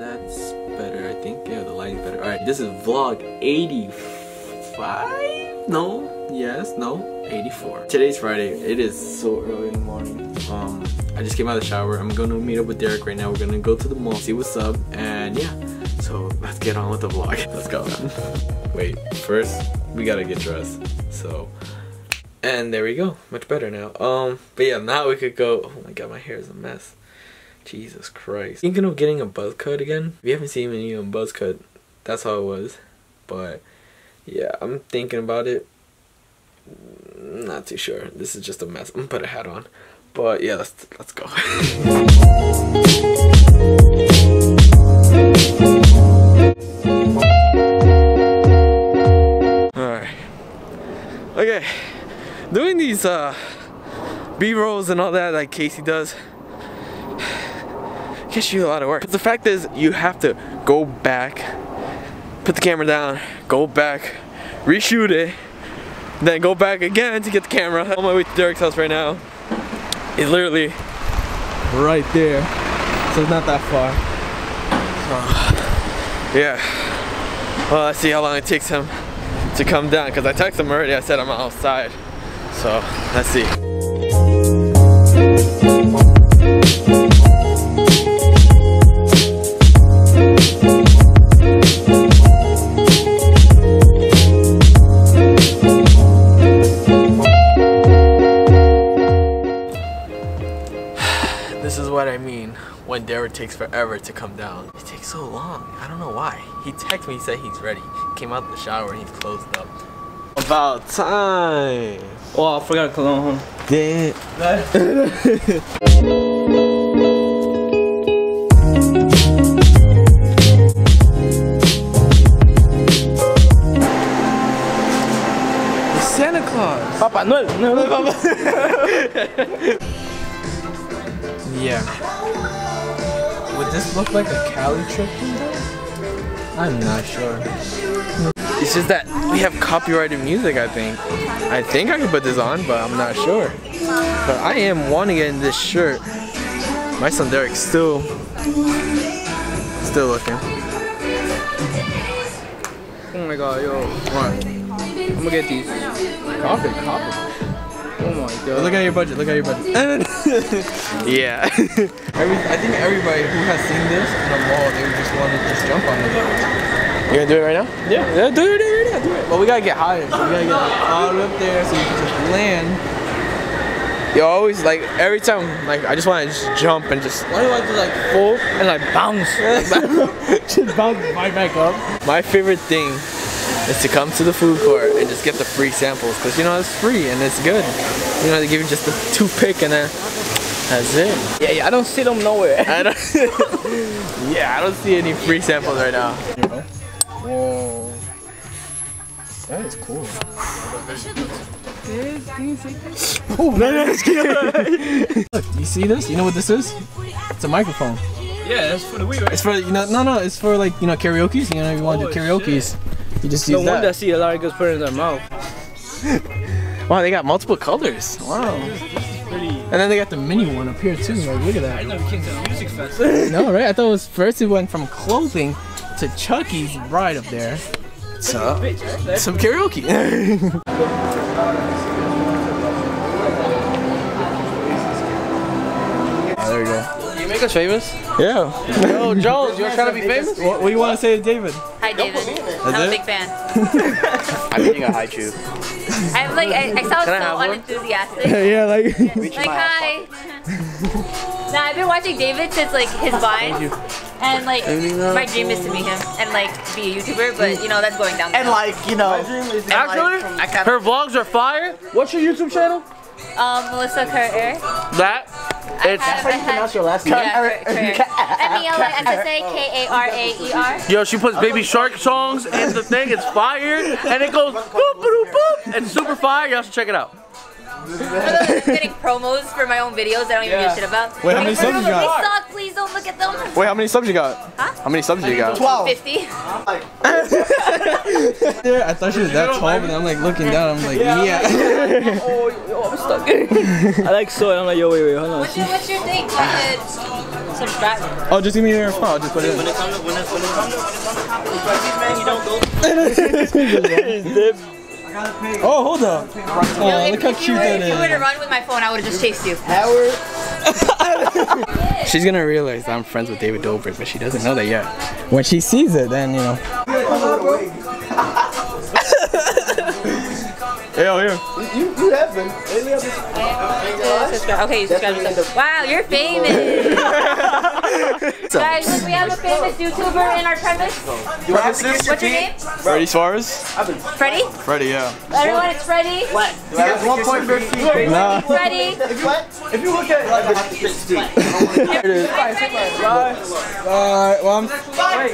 that's better, I think. Yeah, the lighting's better. Alright, this is vlog 85? No? Yes? No? 84. Today's Friday. It is so early in the morning. Um, I just came out of the shower. I'm gonna meet up with Derek right now. We're gonna go to the mall, see what's up, and yeah. So let's get on with the vlog. Let's go. Wait, first we gotta get dressed. So, and there we go. Much better now. Um, but yeah, now we could go. Oh my god, my hair is a mess. Jesus Christ. Thinking of getting a buzz cut again. If you haven't seen me on buzz cut, that's how it was. But yeah, I'm thinking about it. Not too sure. This is just a mess. I'm gonna put a hat on. But yeah, let's let's go. Okay. Doing these uh B-rolls and all that like Casey does gets you a lot of work. But the fact is you have to go back, put the camera down, go back, reshoot it, then go back again to get the camera. On my way to Derek's house right now. It's literally right there. So it's not that far. So, yeah. Well, let's see how long it takes him to come down because I texted him already. I said I'm outside. So, let's see. Forever to come down. It takes so long. I don't know why. He texted me, he said he's ready. Came out of the shower and he's closed up. About time. Oh, I forgot cologne. Damn. Santa Claus. Papa Noel. No, no, Papa. Yeah. Would this look like a Cali trip? I'm not sure. It's just that we have copyrighted music, I think. I think I can put this on, but I'm not sure. But I am wanting get in this shirt. My son Derek's still, still looking. Oh my god, yo. What? I'm gonna get these. Copy, copy. Oh my god. Look at your budget, look at your budget. yeah. Every, I think everybody who has seen this in a mall, they would just want to just jump on it. You gonna do it right now? Yeah. Yeah, do it, do it, do it, do it. Well, we gotta get higher, so we gotta get like, all up there so you can just land. You always like every time, like I just want to just jump and just. Why do I do like full and like bounce? just bounce right back up. My favorite thing is to come to the food court and just get the free samples because you know it's free and it's good. You know they give you just a toothpick and then that's it. Yeah, yeah, I don't see them nowhere. I don't. yeah, I don't see any free samples right now. Whoa. That is cool. Oh, that's Look, you see this? You know what this is? It's a microphone. Yeah, that's for the Wii, right? It's for you know no no it's for like you know karaoke's. You know you want to do karaoke's, you just No use wonder I that. see a lot of girls put it in their mouth. Wow, they got multiple colors. Wow. And then they got the mini one up here too. Like look at that. never came to the music fest. No, right? I thought it was first it went from clothing to Chucky's right up there. So some karaoke. go. You make us famous? Yeah. Yo, Jones, you're trying to be famous? What, what do you want to say to David? Hi, David. I'm it? a big fan. I'm eating a Hi-Chew. I'm like, I, I sound Can so one? unenthusiastic. yeah, like. like, hi. nah, I've been watching David since like his vines, and like my dream is to meet him and like be a YouTuber, but you know that's going down. And like, you know, Actually, her vlogs are fire. What's your YouTube channel? um, Melissa Karaer. That. It's That's how you pronounce your last Yeah, Karaer. M E L I S S A K A R A E R. Yo, she puts Baby Shark songs in the thing. It's fire, and it goes boop boop boop. It's super fire. Y'all should check it out. For those I'm getting promos for my own videos that I don't even give a shit about. Wait, how many subs you got? Suck. Don't look at them. Wait, how many subs you got? Huh? How many subs you got? 12. 50. Yeah, I thought she was that tall, but I'm like looking down. I'm like, yeah. Oh, yo, I'm stuck. I like soy. I'm like, yo, wait, wait, hold on. What's your, what's your thing? David? subscribe. Oh, just give me your phone. I'll just put it in. When it comes to when it when comes to when it comes to competitions, man, you don't go. Oh, hold up. Oh, if, look how cute were, that if you were to run with my phone, I would have just chased you. She's gonna realize I'm friends with David Dobrik, but she doesn't know that yet. When she sees it, then, you know. Hey, oh, here. Subscribe. Okay, you subscribe to yourself. Wow, you're famous. Guys, look, we have a famous YouTuber in our premise. What's your name? Freddy Suarez? Freddy? Freddy, yeah. Everyone, it's Freddy. That's one point for Nah. Freddy. If you look at like Alright, well, I'm. Freddy,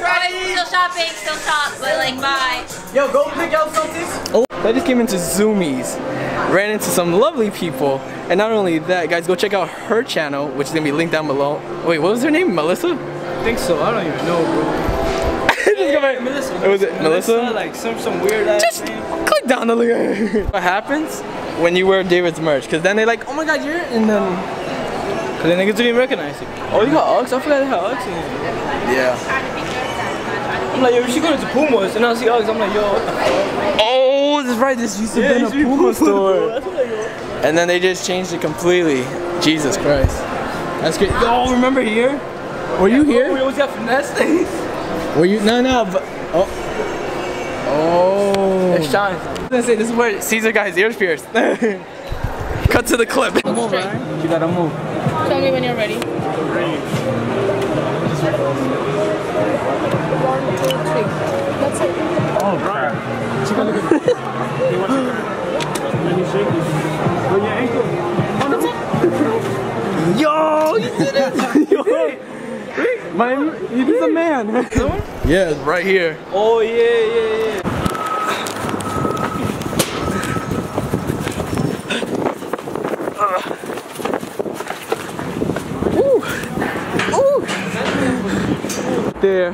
still shopping, still shop, but like, bye. yo, go pick out something. Oh. Oh, I just came into Zumiez, ran into some lovely people, and not only that, guys, go check out her channel, which is gonna be linked down below. Wait, what was her name? Melissa? I think so. I don't even know, bro. Just go back. Melissa. It was it Melissa? Like some some weird ass Just name. click down the link. what happens when you wear David's merch? Because then they're like, oh my god, you're, and then. Cause the niggas didn't even recognize it. Oh, you got Uggs? I forgot they had Uggs in. Yeah. I'm like, yo, we should go to Pumas. And I see Uggs. I'm like, yo, what the fuck? Oh, that's right. This used to Yeah, be a used Puma Puma, store. That's what I go. And then they just changed it completely. Jesus Christ. That's great. Oh, remember here? Were you here? We here? always got finesse. Were you? No, no, but. Oh. Oh. It shines. I was gonna say, this is where Caesar got his ears pierced. Cut to the clip. You gotta move. Tell me when you're ready. Oh, Yo, you did it! Yo. Wait, my, you did the man. yeah, right here. Oh, yeah, yeah, yeah. There.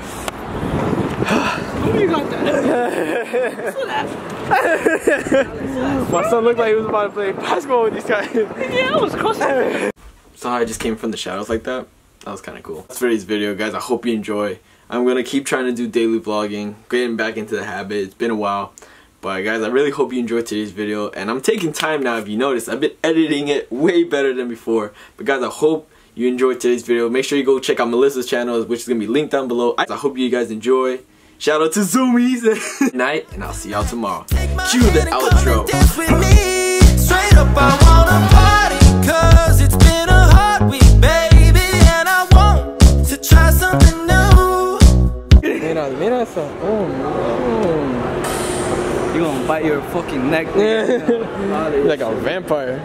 My son looked like he was about to play basketball with these guys. Yeah, I was crossing. So I just came from the shadows like that. That was kind of cool. That's for today's video, guys. I hope you enjoy. I'm gonna keep trying to do daily vlogging, getting back into the habit. It's been a while, but guys, I really hope you enjoyed today's video. And I'm taking time now. If you notice, I've been editing it way better than before. But guys, I hope you enjoyed today's video. Make sure you go check out Melissa's channel, which is gonna be linked down below. I hope you guys enjoy. Shout out to Zumiez. Night, and I'll see y'all tomorrow. Cue the outro. Dance with. Straight up, I wanna party. Cause it's been a hard week, baby. And I want to try something new. Mira, mira eso. Oh, no. You gonna bite your fucking neck. You're like a vampire.